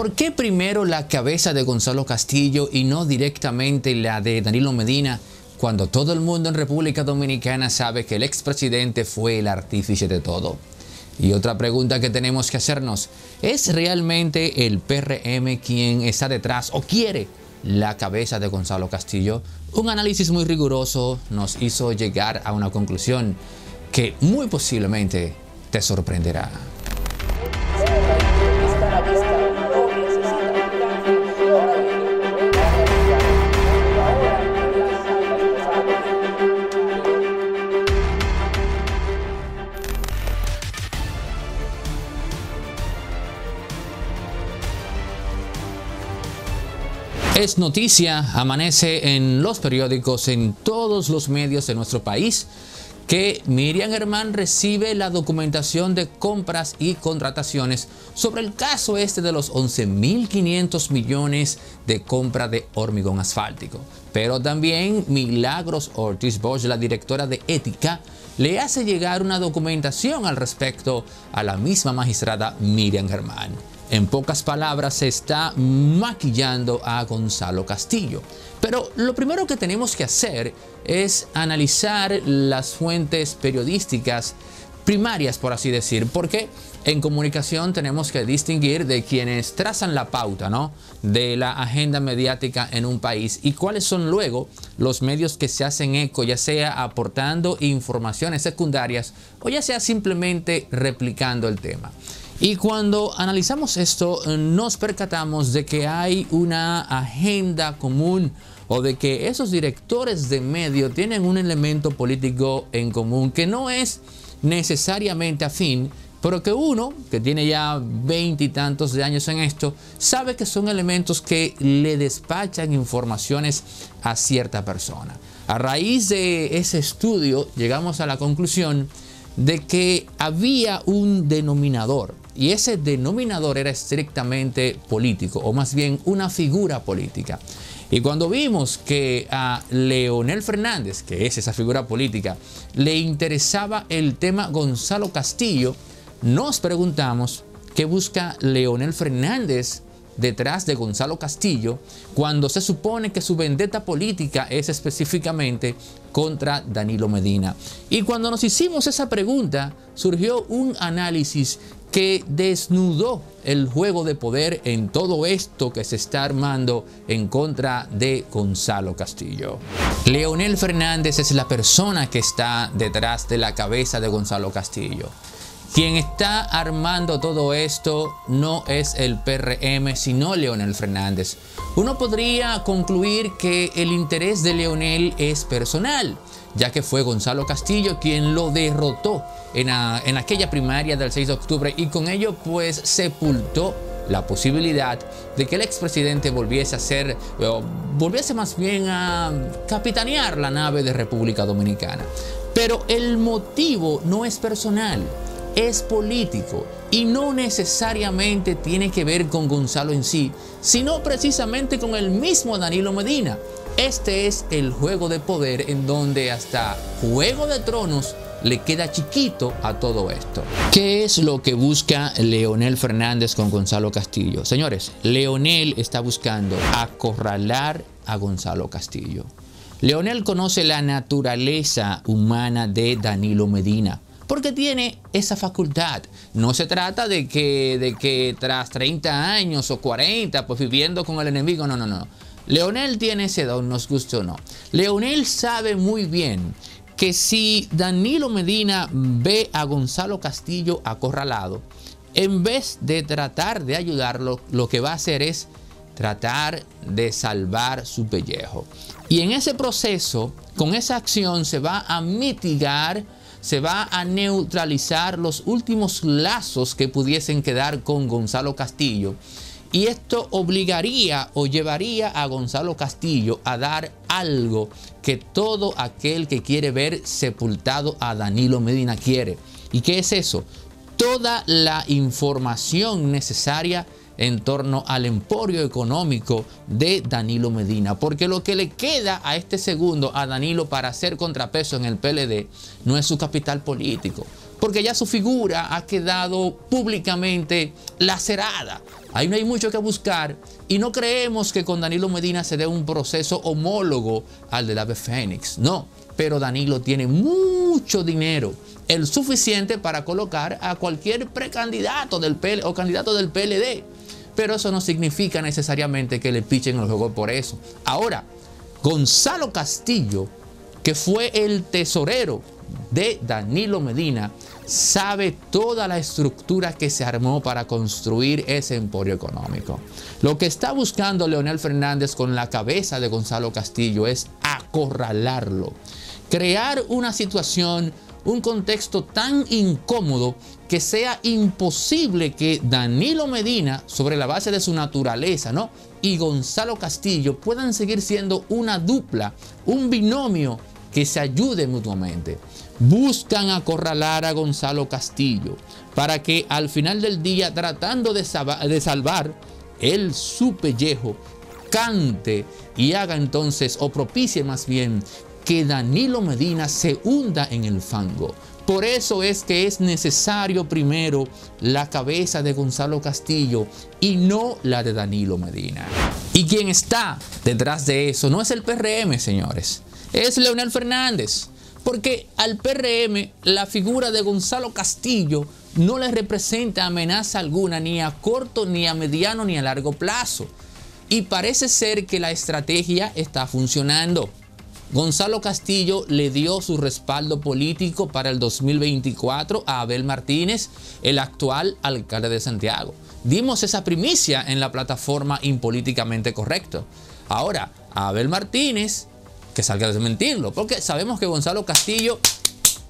¿Por qué primero la cabeza de Gonzalo Castillo y no directamente la de Danilo Medina? Cuando todo el mundo en República Dominicana sabe que el expresidente fue el artífice de todo. Y otra pregunta que tenemos que hacernos, ¿es realmente el PRM quien está detrás o quiere la cabeza de Gonzalo Castillo? Un análisis muy riguroso nos hizo llegar a una conclusión que muy posiblemente te sorprenderá. Es noticia, amanece en los periódicos, en todos los medios de nuestro país, que Miriam Germán recibe la documentación de compras y contrataciones sobre el caso este de los 11.500 millones de compra de hormigón asfáltico. Pero también Milagros Ortiz Bosch, la directora de Ética, le hace llegar una documentación al respecto a la misma magistrada Miriam Germán. En pocas palabras, se está maquillando a Gonzalo Castillo. Pero lo primero que tenemos que hacer es analizar las fuentes periodísticas primarias, por así decir, porque en comunicación tenemos que distinguir de quienes trazan la pauta ¿no? de la agenda mediática en un país y cuáles son luego los medios que se hacen eco, ya sea aportando informaciones secundarias o ya sea simplemente replicando el tema. Y cuando analizamos esto, nos percatamos de que hay una agenda común o de que esos directores de medio tienen un elemento político en común que no es necesariamente afín, pero que uno, que tiene ya veintitantos de años en esto, sabe que son elementos que le despachan informaciones a cierta persona. A raíz de ese estudio llegamos a la conclusión de que había un denominador y ese denominador era estrictamente político, o más bien una figura política. Y cuando vimos que a Leonel Fernández, que es esa figura política, le interesaba el tema Gonzalo Castillo, nos preguntamos qué busca Leonel Fernández detrás de Gonzalo Castillo cuando se supone que su vendetta política es específicamente contra Danilo Medina. Y cuando nos hicimos esa pregunta, surgió un análisis que desnudó el juego de poder en todo esto que se está armando en contra de Gonzalo Castillo. Leonel Fernández es la persona que está detrás de la cabeza de Gonzalo Castillo. Quien está armando todo esto no es el PRM, sino Leonel Fernández. Uno podría concluir que el interés de Leonel es personal, ya que fue Gonzalo Castillo quien lo derrotó en, aquella primaria del 6 de octubre y con ello pues sepultó la posibilidad de que el expresidente volviese a ser, volviese más bien a capitanear la nave de República Dominicana. Pero el motivo no es personal es político y no necesariamente tiene que ver con Gonzalo en sí, sino precisamente con el mismo Danilo Medina. Este es el juego de poder en donde hasta Juego de Tronos le queda chiquito a todo esto. ¿Qué es lo que busca Leonel Fernández con Gonzalo Castillo? Señores, Leonel está buscando acorralar a Gonzalo Castillo. Leonel conoce la naturaleza humana de Danilo Medina porque tiene esa facultad. No se trata de que, de que tras 30 años o 40, pues viviendo con el enemigo, no, no, no. Leonel tiene ese don, nos guste o no. Leonel sabe muy bien que si Danilo Medina ve a Gonzalo Castillo acorralado, en vez de tratar de ayudarlo, lo que va a hacer es tratar de salvar su pellejo. Y en ese proceso, con esa acción, se va a mitigar se va a neutralizar los últimos lazos que pudiesen quedar con Gonzalo Castillo. Y esto obligaría o llevaría a Gonzalo Castillo a dar algo que todo aquel que quiere ver sepultado a Danilo Medina quiere. ¿Y qué es eso? Toda la información necesaria en torno al emporio económico de Danilo Medina. Porque lo que le queda a este segundo, a Danilo, para hacer contrapeso en el PLD, no es su capital político. Porque ya su figura ha quedado públicamente lacerada. Ahí no hay mucho que buscar y no creemos que con Danilo Medina se dé un proceso homólogo al del Ave Fénix. No, pero Danilo tiene mucho dinero, el suficiente para colocar a cualquier precandidato del o candidato del PLD. Pero eso no significa necesariamente que le pichen el juego por eso. Ahora, Gonzalo Castillo, que fue el tesorero de Danilo Medina, sabe toda la estructura que se armó para construir ese emporio económico. Lo que está buscando Leonel Fernández con la cabeza de Gonzalo Castillo es acorralarlo, crear una situación, un contexto tan incómodo que sea imposible que Danilo Medina, sobre la base de su naturaleza, ¿no? y Gonzalo Castillo puedan seguir siendo una dupla, un binomio que se ayude mutuamente buscan acorralar a Gonzalo Castillo para que al final del día, tratando de, salvar el su pellejo, cante y haga entonces, o propicie más bien, que Danilo Medina se hunda en el fango. Por eso es que es necesario primero la cabeza de Gonzalo Castillo y no la de Danilo Medina. Y quien está detrás de eso no es el PRM, señores, es Leonel Fernández. Porque al PRM la figura de Gonzalo Castillo no le representa amenaza alguna ni a corto, ni a mediano, ni a largo plazo. Y parece ser que la estrategia está funcionando. Gonzalo Castillo le dio su respaldo político para el 2024 a Abel Martínez, el actual alcalde de Santiago. Dimos esa primicia en la plataforma Impolíticamente Correcto. Ahora, Abel Martínez que salga desmentirlo, porque sabemos que Gonzalo Castillo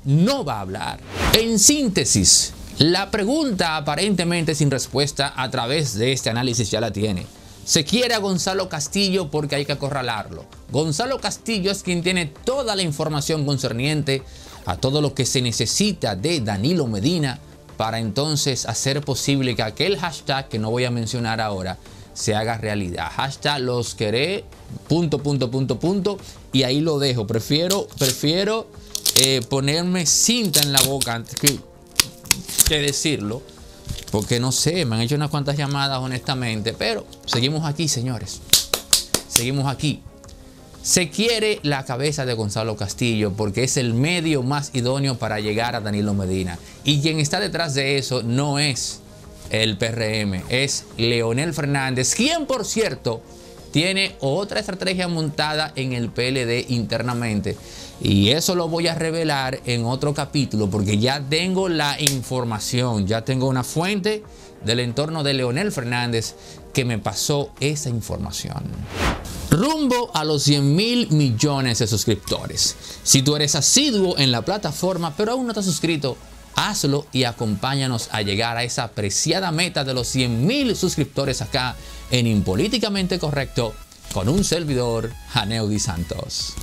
no va a hablar. En síntesis, la pregunta aparentemente sin respuesta a través de este análisis ya la tiene. Se quiere a Gonzalo Castillo porque hay que acorralarlo. Gonzalo Castillo es quien tiene toda la información concerniente a todo lo que se necesita de Danilo Medina para entonces hacer posible que aquel hashtag que no voy a mencionar ahora se haga realidad. Hashtag los queré, punto, punto, punto, punto. Y ahí lo dejo. Prefiero, prefiero eh, ponerme cinta en la boca antes que, que decirlo. Porque no sé, me han hecho unas cuantas llamadas honestamente. Pero seguimos aquí, señores. Seguimos aquí. Se quiere la cabeza de Gonzalo Castillo porque es el medio más idóneo para llegar a Danilo Medina. Y quien está detrás de eso no es el PRM, es Leonel Fernández, quien por cierto tiene otra estrategia montada en el PLD internamente. Y eso lo voy a revelar en otro capítulo porque ya tengo la información, ya tengo una fuente del entorno de Leonel Fernández que me pasó esa información. Rumbo a los 100 mil millones de suscriptores. Si tú eres asiduo en la plataforma pero aún no te has suscrito, hazlo y acompáñanos a llegar a esa apreciada meta de los 100 mil suscriptores acá en Impolíticamente Correcto con un servidor, Janeudi Santos.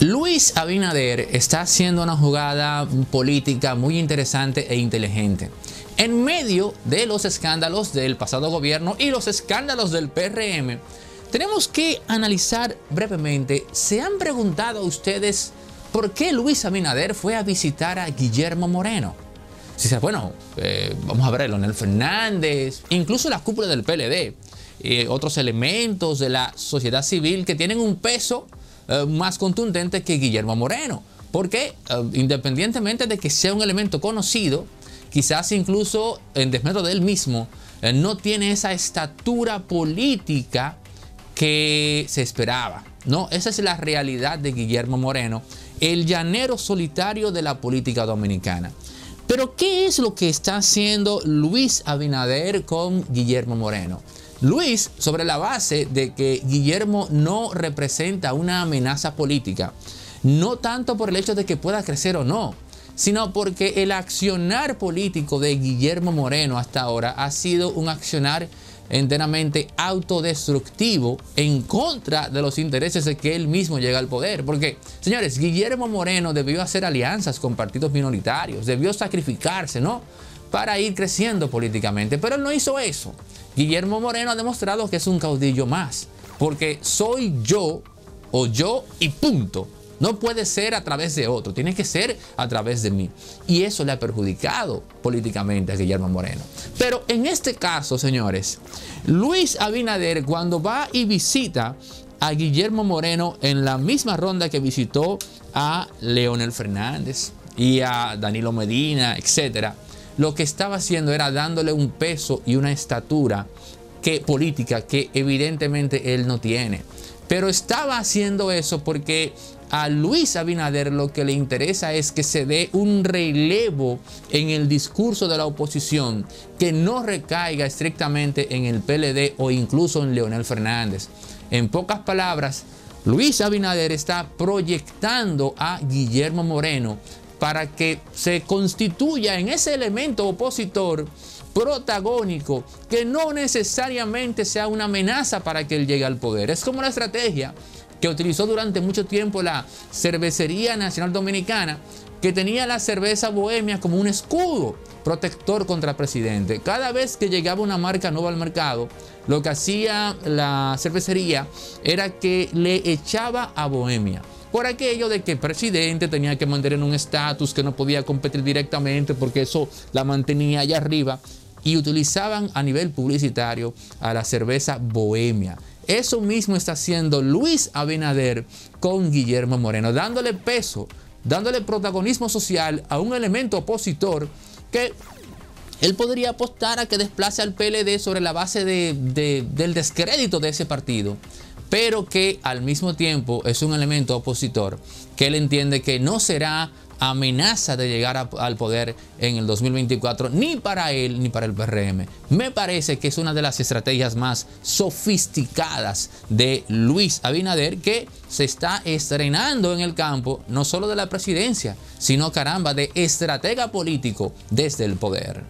Luis Abinader está haciendo una jugada política muy interesante e inteligente en medio de los escándalos del pasado gobierno y los escándalos del PRM, tenemos que analizar brevemente, ¿se han preguntado ustedes por qué Luis Abinader fue a visitar a Guillermo Moreno? Si se, bueno, eh, vamos a ver, Leonel Fernández, incluso la cúpula del PLD, y otros elementos de la sociedad civil que tienen un peso eh, más contundente que Guillermo Moreno. Porque eh, independientemente de que sea un elemento conocido, quizás incluso en desmedro de él mismo, eh, no tiene esa estatura política que se esperaba. No, esa es la realidad de Guillermo Moreno, el llanero solitario de la política dominicana. Pero ¿qué es lo que está haciendo Luis Abinader con Guillermo Moreno? Luis, sobre la base de que Guillermo no representa una amenaza política, no tanto por el hecho de que pueda crecer o no, sino porque el accionar político de Guillermo Moreno hasta ahora ha sido un accionar enteramente autodestructivo en contra de los intereses de que él mismo llega al poder. Porque, señores, Guillermo Moreno debió hacer alianzas con partidos minoritarios, debió sacrificarse, ¿no? Para ir creciendo políticamente, pero él no hizo eso. Guillermo Moreno ha demostrado que es un caudillo más, porque soy yo o yo y punto. No puede ser a través de otro, tiene que ser a través de mí. Y eso le ha perjudicado políticamente a Guillermo Moreno. Pero en este caso, señores, Luis Abinader cuando va y visita a Guillermo Moreno en la misma ronda que visitó a Leonel Fernández y a Danilo Medina, etcétera, lo que estaba haciendo era dándole un peso y una estatura que, política que evidentemente él no tiene. Pero estaba haciendo eso porque a Luis Abinader lo que le interesa es que se dé un relevo en el discurso de la oposición que no recaiga estrictamente en el PLD o incluso en Leonel Fernández. En pocas palabras, Luis Abinader está proyectando a Guillermo Moreno para que se constituya en ese elemento opositor protagónico que no necesariamente sea una amenaza para que él llegue al poder. Es como la estrategia que utilizó durante mucho tiempo la Cervecería Nacional Dominicana, que tenía la cerveza bohemia como un escudo protector contra el presidente. Cada vez que llegaba una marca nueva al mercado, lo que hacía la cervecería era que le echaba a bohemia por aquello de que el presidente tenía que mantener un estatus que no podía competir directamente porque eso la mantenía allá arriba y utilizaban a nivel publicitario a la cerveza bohemia. Eso mismo está haciendo Luis Abinader con Guillermo Moreno, dándole peso, dándole protagonismo social a un elemento opositor que él podría apostar a que desplace al PLD sobre la base del descrédito de ese partido, pero que al mismo tiempo es un elemento opositor que él entiende que no será amenaza de llegar al poder en el 2024, ni para él ni para el PRM. Me parece que es una de las estrategias más sofisticadas de Luis Abinader que se está estrenando en el campo, no solo de la presidencia, sino caramba, de estratega político desde el poder.